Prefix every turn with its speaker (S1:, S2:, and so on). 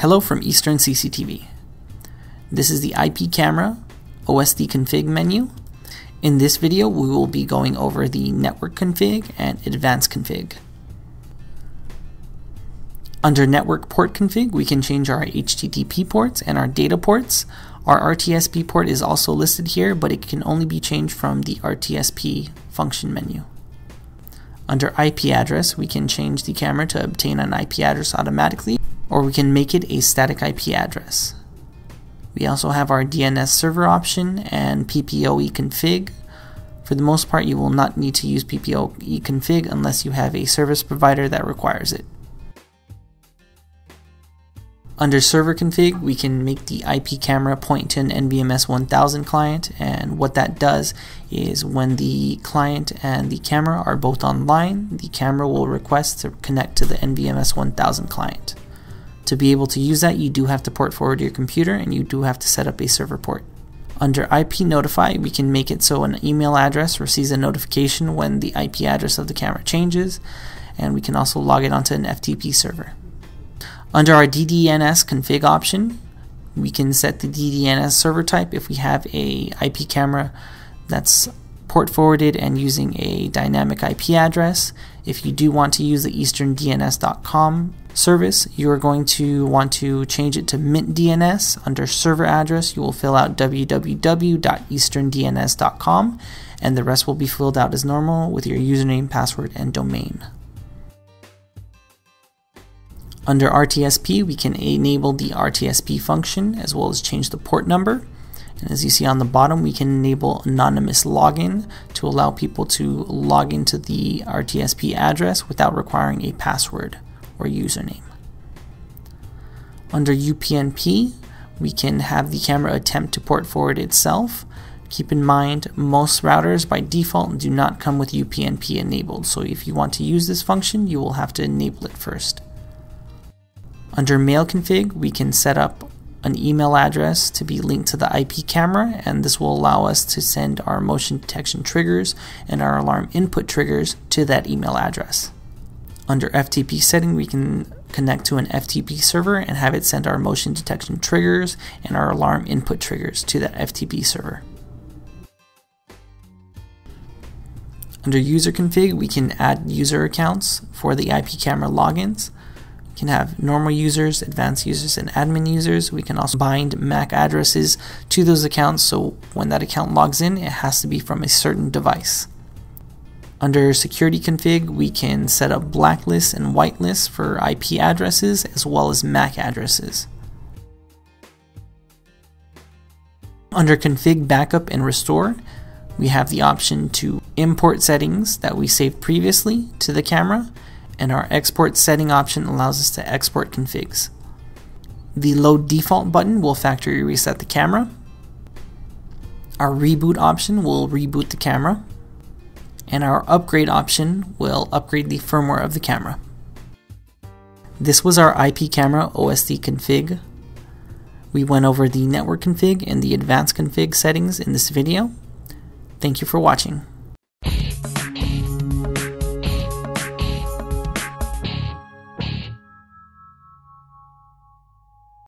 S1: Hello from Eastern CCTV. This is the IP camera OSD config menu. In this video, we will be going over the network config and advanced config. Under network port config, we can change our HTTP ports and our data ports. Our RTSP port is also listed here, but it can only be changed from the RTSP function menu. Under IP address, we can change the camera to obtain an IP address automatically or we can make it a static IP address. We also have our DNS server option and PPOE config. For the most part, you will not need to use PPOE config unless you have a service provider that requires it. Under server config, we can make the IP camera point to an NVMS 1000 client, and what that does is when the client and the camera are both online, the camera will request to connect to the NVMS 1000 client. To be able to use that, you do have to port forward your computer and you do have to set up a server port. Under IP notify, we can make it so an email address receives a notification when the IP address of the camera changes, and we can also log it onto an FTP server. Under our DDNS config option, we can set the DDNS server type if we have a IP camera that's port forwarded and using a dynamic IP address. If you do want to use the easterndns.com service, you are going to want to change it to Mint DNS. Under server address, you will fill out www.easterndns.com and the rest will be filled out as normal with your username, password, and domain. Under RTSP, we can enable the RTSP function as well as change the port number. And as you see on the bottom, we can enable anonymous login to allow people to log into the RTSP address without requiring a password or username. Under UPnP, we can have the camera attempt to port forward itself. Keep in mind, most routers by default do not come with UPnP enabled, so if you want to use this function, you will have to enable it first. Under mail config, we can set up an email address to be linked to the IP camera, and this will allow us to send our motion detection triggers and our alarm input triggers to that email address. Under FTP setting, we can connect to an FTP server and have it send our motion detection triggers and our alarm input triggers to that FTP server. Under user config, we can add user accounts for the IP camera logins. We can have normal users, advanced users, and admin users. We can also bind MAC addresses to those accounts so when that account logs in, it has to be from a certain device. Under security config, we can set up blacklists and whitelists for IP addresses as well as MAC addresses. Under config backup and restore, we have the option to import settings that we saved previously to the camera, and our export setting option allows us to export configs. The load default button will factory reset the camera. Our reboot option will reboot the camera and our upgrade option will upgrade the firmware of the camera. This was our IP camera OSD config. We went over the network config and the advanced config settings in this video. Thank you for watching.